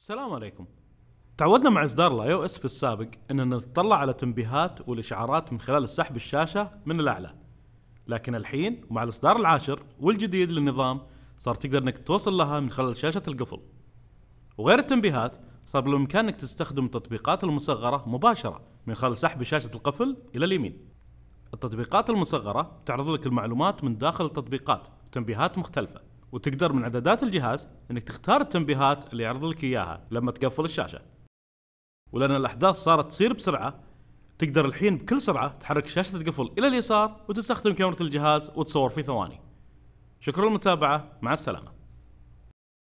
السلام عليكم. تعودنا مع إصدار ال iOS في السابق إننا نتطلع على تنبيهات والإشعارات من خلال سحب الشاشة من الأعلى. لكن الحين ومع الإصدار العاشر والجديد للنظام صار تقدر إنك توصل لها من خلال شاشة القفل. وغير التنبيهات صار بالإمكان إنك تستخدم التطبيقات المصغرة مباشرة من خلال سحب شاشة القفل إلى اليمين. التطبيقات المصغرة تعرض لك المعلومات من داخل التطبيقات وتنبيهات مختلفة. وتقدر من اعدادات الجهاز إنك تختار التنبيهات اللي يعرض لك إياها لما تقفل الشاشة. ولأن الأحداث صارت تصير بسرعة تقدر الحين بكل سرعة تحرك شاشة القفل إلى اليسار وتستخدم كاميرا الجهاز وتصور في ثواني. شكرا للمتابعة مع السلامة.